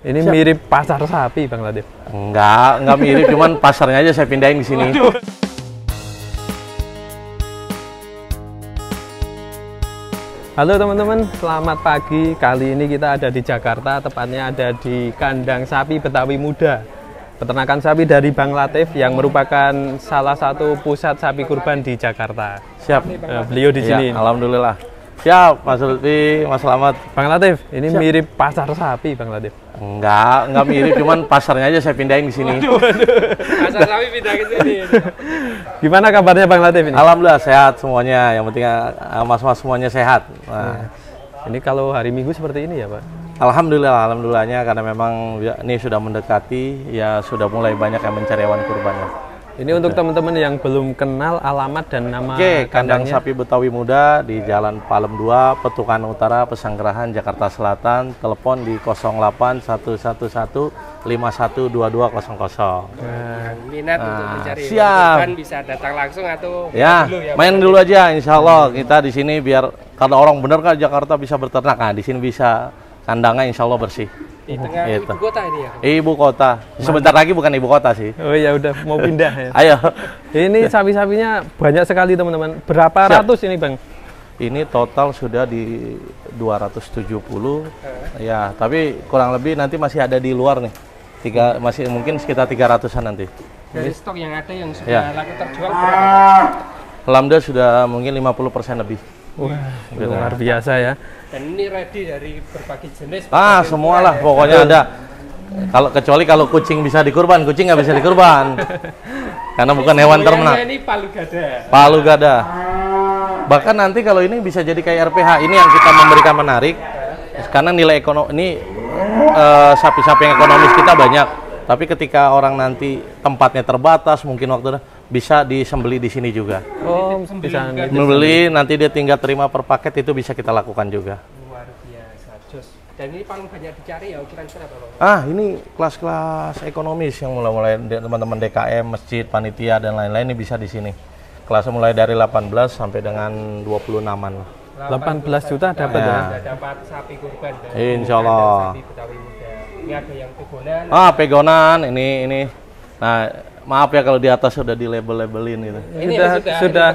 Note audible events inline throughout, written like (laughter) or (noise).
Ini mirip pasar sapi, Bang Latif. Enggak, enggak mirip, cuman pasarnya aja saya pindahin di sini. Halo teman-teman, selamat pagi. Kali ini kita ada di Jakarta, tepatnya ada di kandang sapi Betawi Muda. Peternakan sapi dari Bang Latif yang merupakan salah satu pusat sapi kurban di Jakarta. Siap. Eh, beliau di sini. Ya, alhamdulillah. Siap, Mas Lutfi, Mas Selamat. Bang Latif, ini mirip pasar sapi, Bang Latif. Enggak, enggak mirip, cuman pasarnya aja saya pindahin di sini. Pasar sapi pindah ke sini. Gimana kabarnya Bang Latif ini? Alhamdulillah sehat semuanya. Yang penting eh, mas-mas semuanya sehat. Nah, Ini kalau hari Minggu seperti ini ya, Pak? Alhamdulillah, alhamdulillahnya karena memang ya, ini sudah mendekati, ya sudah mulai banyak yang mencari hewan kurban ya. Ini untuk teman-teman yang belum kenal alamat dan nama Oke, kandang kandangnya. sapi Betawi Muda di Jalan Palem 2, Petukan Utara, Pesanggerahan, Jakarta Selatan. Telepon di 08111 512200. Nah, minat untuk Nah, mencari siap. bisa datang langsung atau Ya, dulu ya main dulu aja insya Allah kita di sini biar kalau orang bener kan Jakarta bisa berternak, nah di sini bisa kandangnya insya Allah bersih. Di tengah Gitu. ibu kota ini ya Ibu kota, sebentar lagi bukan ibu kota sih. Oh ya udah mau pindah ya. (laughs) Ayo, Ini sapi-sapinya banyak sekali teman-teman. Berapa Siap. ratus ini bang? ini total sudah di 270 ya, tapi kurang lebih nanti masih ada di luar nih. Tiga, masih mungkin sekitar 300-an nanti. dari stok yang ada yang sudah Ya. laku terjual berapa Alhamdulillah sudah mungkin 50% lebih. Wah luar biasa ya. dan ini ready dari berbagai jenis Ah, semualah ya. pokoknya ada. Kalau kecuali kalau kucing bisa dikurban, kucing nggak bisa dikurban. (laughs) Karena bukan hewan Semuanya ternak. ini palu gada Palu gada. Bahkan nanti kalau ini bisa jadi kayak RPH. Ini yang kita memberikan menarik. Karena nilai ekonomi ini eh, sapi-sapi yang ekonomis kita banyak. Tapi ketika orang nanti tempatnya terbatas, mungkin waktu bisa disembeli di sini juga. Oh bisa. Membeli nanti dia tinggal terima per paket itu bisa kita lakukan juga. luar biasa jos dan ini paling banyak dicari ya ukuran berapa bang Ah, ini kelas-kelas ekonomis yang mulai-mulai teman-teman DKM, masjid, panitia dan lain-lain ini bisa di sini. Kelas mulai dari 18 sampai dengan 26-an. 18 juta dapat ya. sudah dapat sapi kurban dari Insya Allah. kandang sapi Betawi muda ini ada yang pegonan Ah, pegonan ini ini. Nah, maaf ya kalau di atas sudah di label-labelin gitu. ini sudah sudah, sudah.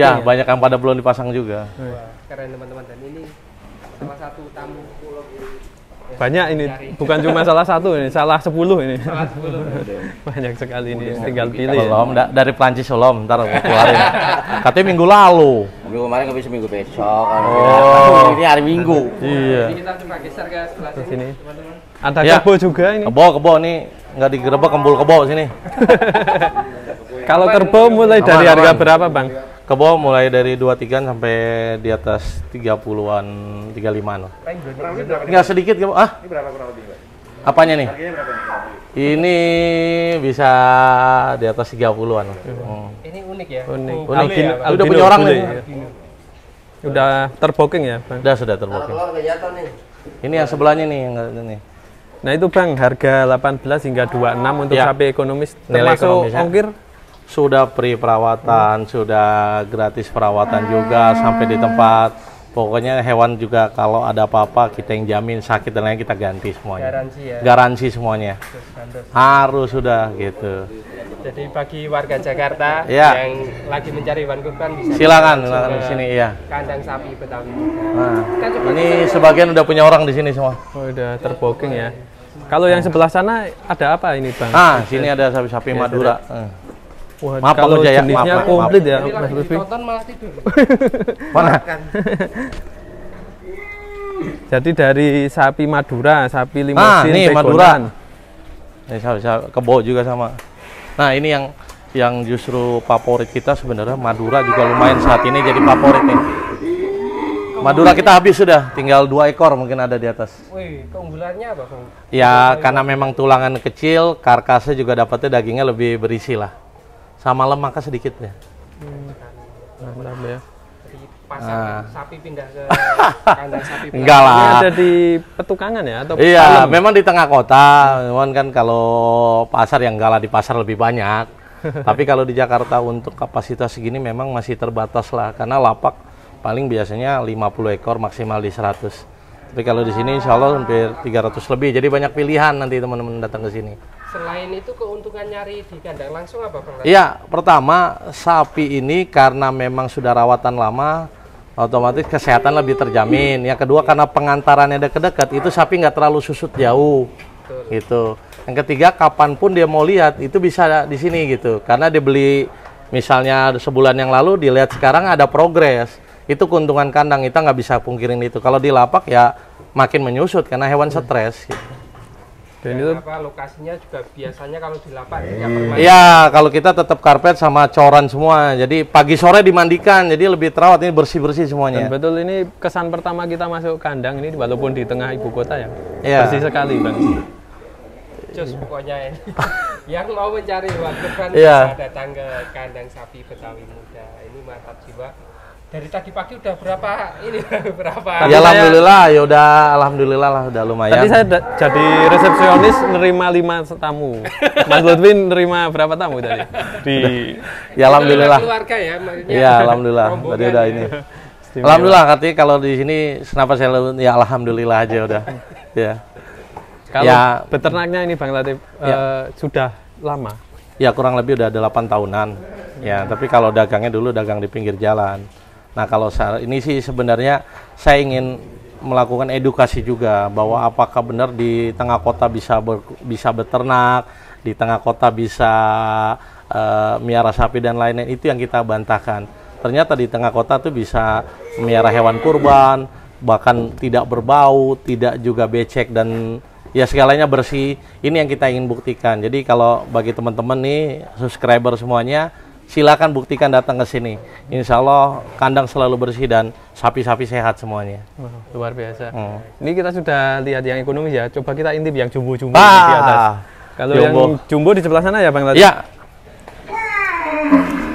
Ya, ya? banyak yang pada belum dipasang juga. Wah, keren teman-teman dan ini salah satu tamu Banyak ini bukan cuma salah satu ini, salah 10 ini. salah sepuluh (laughs) Banyak sekali ini, tinggal pilih. ya. Belum da- dari Prancis belum, ntar aku keluarin. Katanya minggu lalu. Minggu kemarin nggak bisa minggu besok. Oh. Ini hari Minggu. Iya. Jadi kita coba geser ke sebelah sini, teman-teman. Ada Ya. kebo juga ini. Kebo, kebo nih nggak digerebek kembul kebo sini. (laughs) Kalau kerbau mulai dari harga berapa bang? Kebo mulai dari 23 sampai di atas 30-an, 35-an. Enggak sedikit kebo. Ah? Ini berapa kurang lebih, Apanya nih? Ini bisa di atas 30-an. Hmm. Ini unik ya. Unik. Oh, Unik. bule ya, Pak? Udah punya orang nih. ya. Udah terbooking ya bang? Udah sudah nih. Ini yang sebelahnya nih yang ini. Nah itu bang harga 18 hingga 26 untuk Ya. sapi ekonomis termasuk ekonomisnya. ongkir Sudah free perawatan, sudah gratis perawatan juga sampai di tempat. Pokoknya hewan juga kalau ada apa-apa kita yang jamin sakit dan lain kita ganti semuanya. Garansi ya. Garansi semuanya. Harus sudah gitu. Jadi bagi warga Jakarta Ya. yang lagi mencari hewan kurban bisa Silakan, silakan di ke sini iya. Kandang sapi Betawi. Nah, ini sebagian udah punya orang di sini semua. oh, udah terbooking ya. Kalau yang sebelah sana ada apa ini bang? Ah, sini ada sapi-sapi Madura. Eh. Wah, maaf, kalau Jaya. jenisnya Maaf, maaf, komplit ya Ini Mas Lutfi. ditonton malah tidur. (laughs) Mana? Jadi dari sapi Madura, sapi Ah, limosin, nih. Madura. Ini sapi sapi kebo juga sama. Nah, ini yang yang justru favorit kita sebenarnya Madura juga lumayan saat ini jadi favorit nih. Madura kita habis sudah, tinggal dua ekor mungkin ada di atas. Wih, keunggulannya apa, Bang? Ya karena memang tulangan kecil, karkasnya juga dapatnya dagingnya lebih berisi lah. Sama lemaknya sedikit ya. Mantap ya. Dari pasar Ah. sapi pindah ke (laughs) kandang sapi. Enggak Ini lah. ada di petukangan ya atau Iya, palem? memang di tengah kota. Cuman kan kalau pasar yang enggak lah di pasar lebih banyak. (laughs) Tapi kalau di Jakarta untuk kapasitas segini memang masih terbatas lah karena lapak paling biasanya 50 ekor maksimal di 100. Tapi kalau di sini insya Allah hampir 300 lebih. Jadi banyak pilihan nanti teman-teman datang ke sini. Selain itu keuntungan nyari di kandang langsung apa Bang? Iya, pertama sapi ini karena memang sudah rawatan lama, otomatis kesehatan lebih terjamin. Yang kedua karena pengantarannya dekat-dekat, itu sapi nggak terlalu susut jauh, gitu. Yang ketiga kapan pun dia mau lihat itu bisa di sini gitu, karena dia beli misalnya sebulan yang lalu dilihat sekarang ada progres. Itu keuntungan kandang kita nggak bisa pungkirin itu. Kalau di lapak ya makin menyusut karena hewan stres. Gitu. Dan Dan itu apa lokasinya juga biasanya kalau di lapak ya permainan. Iya, kalau kita tetap karpet sama coran semua. Jadi pagi sore dimandikan, jadi lebih terawat ini bersih-bersih dan semuanya. betul ini kesan pertama kita masuk kandang ini walaupun di tengah ibu kota ya. Iya. Bersih sekali, Bang. Jos pokoknya ini. (laughs) yang mau mencari hewan kurban Iya. bisa datang ke kandang sapi Betawi muda. Ini mantap jiwa. Dari tadi pagi udah berapa ini (laughs) berapa? Tadi Ya alhamdulillah, ya udah alhamdulillah lah udah lumayan. Tadi saya da- jadi resepsionis nerima lima tamu. (laughs) Mas Lutfi nerima berapa tamu tadi? Di Ya alhamdulillah. Keluarga ya maksudnya. Iya, alhamdulillah. Tadi udah ya. ini. Alhamdulillah katanya kalau di sini kenapa saya lalu ya alhamdulillah aja udah. (laughs) Ya. Kalau Ya. beternaknya ini Bang Latif eh, sudah lama. Ya kurang lebih udah 8 tahunan. Ya, tapi kalau dagangnya dulu dagang di pinggir jalan. Nah, kalau saya ini sih sebenarnya saya ingin melakukan edukasi juga bahwa apakah benar di tengah kota bisa ber- bisa beternak, di tengah kota bisa eh, miara sapi dan lain-lain itu yang kita bantahkan. Ternyata di tengah kota tuh bisa miara hewan kurban, bahkan tidak berbau, tidak juga becek dan ya segalanya bersih. Ini yang kita ingin buktikan. Jadi kalau bagi teman-teman nih subscriber semuanya, silakan buktikan datang ke sini. Insya Allah kandang selalu bersih dan sapi-sapi sehat semuanya. Wah, luar biasa. Hmm. Ini kita sudah lihat yang ekonomis ya. Coba kita intip yang jumbo-jumbo di atas. Kalau jumbo. yang jumbo di sebelah sana ya Bang Latif? ya.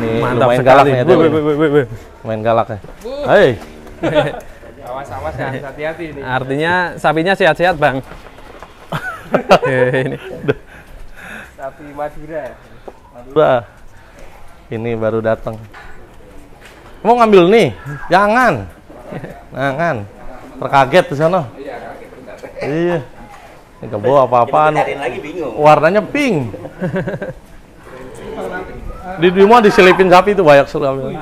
Nih, Mantap lumayan sekali. galaknya tuh. wih, wih, wih, wih. Lumayan galaknya. Wuh. Hei, Awas-awas ya, hati-hati ini. Artinya sapinya sehat-sehat Bang. (laughs) ini. Sapi Madura. Udah. Ini baru datang. Mau ngambil nih? Jangan. Jangan. Terkaget di sana. Iya. Ini kebo apa-apaan. lagi bingung. Warnanya pink. Di rumah diselipin sapi itu banyak sekali.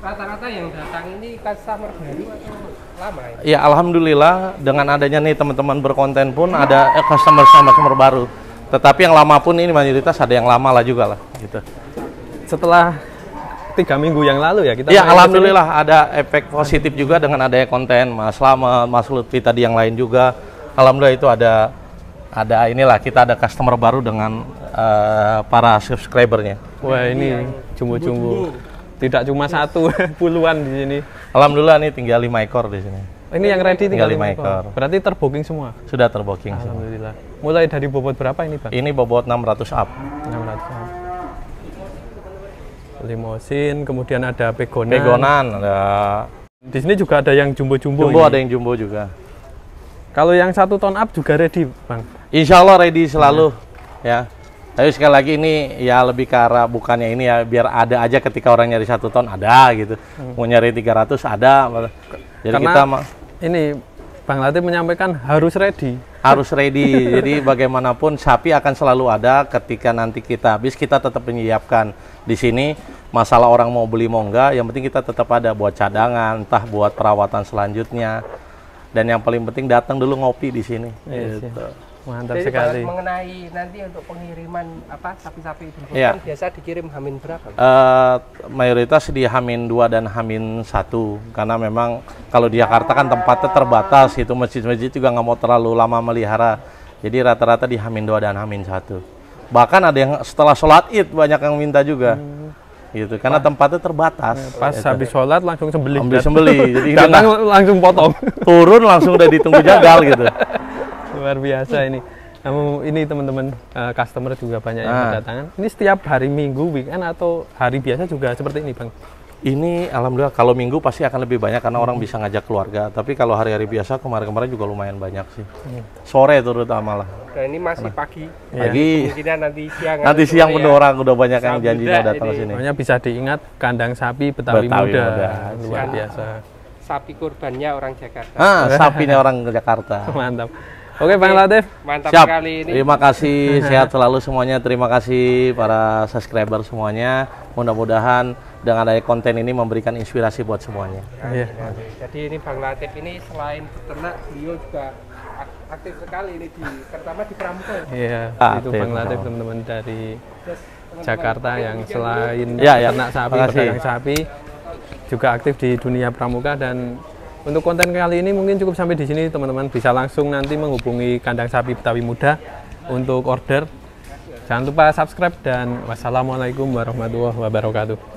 Rata-rata yang datang ini customer baru atau lama ya? Ya alhamdulillah dengan adanya nih teman-teman berkonten pun ada eh, customer customer baru. Tetapi yang lama pun ini mayoritas ada yang lama lah juga lah gitu. Setelah tiga minggu yang lalu ya kita Ya alhamdulillah ada efek positif juga dengan adanya konten Mas Slamet, Mas Lutfi tadi yang lain juga. Alhamdulillah itu ada ada inilah kita ada customer baru dengan eh, para subscribernya. sini. Wah ini jumbo-jumbo. Tidak cuma satu, (laughs) puluhan di sini. Alhamdulillah nih tinggal lima ekor di sini. Ini yang ready tinggal Tinggal lima lima ekor. ekor. Berarti terbooking semua. Sudah terbooking semua. Alhamdulillah. Mulai dari bobot berapa ini Bang? Ini bobot 600 up. 600 Limosin, kemudian ada pegonan. Pegonan ada Di sini juga ada yang jumbo-jumbo. jumbo ini. ada yang jumbo juga. Kalau yang satu ton up juga ready, Bang. Insya Allah ready selalu ya. Tapi sekali lagi ini ya lebih ke arah bukannya ini ya biar ada aja ketika orang nyari satu ton ada gitu. Mau nyari 300 ada. Jadi Karena kita ini Bang Latif menyampaikan harus ready. harus ready. Jadi bagaimanapun sapi akan selalu ada ketika nanti kita habis kita tetap menyiapkan di sini masalah orang mau beli mau enggak yang penting kita tetap ada buat cadangan entah buat perawatan selanjutnya dan yang paling penting datang dulu ngopi di sini Yes, gitu. Mantap Jadi sekali. Mengenai nanti untuk pengiriman apa sapi-sapi itu Iya. kan biasa dikirim hamin berapa? Eh, mayoritas di Hamin 2 dan Hamin 1 karena memang kalau di Jakarta kan tempatnya terbatas itu masjid-masjid juga nggak mau terlalu lama melihara jadi rata-rata di Hamin 2 dan Hamin 1 bahkan ada yang setelah sholat id banyak yang minta juga gitu karena tempatnya terbatas Pas Gitu. habis sholat langsung sembelih. ambil sembeli jadi (laughs) Datang langsung potong. (laughs) turun langsung udah ditunggu jagal gitu (laughs) Luar biasa ini. Namun ini teman-teman eh, customer juga banyak yang Ah. berdatangan. Ini setiap hari Minggu, weekend atau hari biasa juga seperti ini, Bang. Ini alhamdulillah kalau minggu pasti akan lebih banyak karena orang bisa ngajak keluarga tapi kalau hari-hari biasa kemarin-kemarin juga lumayan banyak sih sore terutama lah Dan ini masih pagi. Pagi. Kemungkinan nanti siang. Nanti siang penuh ya. orang udah banyak yang janji mau datang ke ini. sini. Pokoknya bisa diingat kandang sapi Betawi, Betawi muda. muda. Luar biasa. sapi kurbannya orang Jakarta. Ah, (laughs) sapinya orang Jakarta. (laughs) Mantap. Oke, Bang Latif. Mantap Siap. sekali ini. Terima kasih, (laughs) sehat selalu semuanya. Terima kasih para subscriber semuanya. Mudah-mudahan dengan adanya konten ini memberikan inspirasi buat semuanya. Iya. Jadi ini Bang Latif ini selain peternak, beliau juga ak- aktif sekali ini di pertama di Pramuka. ya. Iya, Ah, itu Bang Latif teman-teman dari Terus teman-teman, Jakarta yang selain Ya, ya. peternak sapi, pedagang sapi juga aktif di dunia pramuka dan untuk konten kali ini mungkin cukup sampai di sini teman-teman bisa langsung nanti menghubungi kandang sapi Betawi Muda untuk order. Jangan lupa subscribe dan wassalamualaikum warahmatullahi wabarakatuh.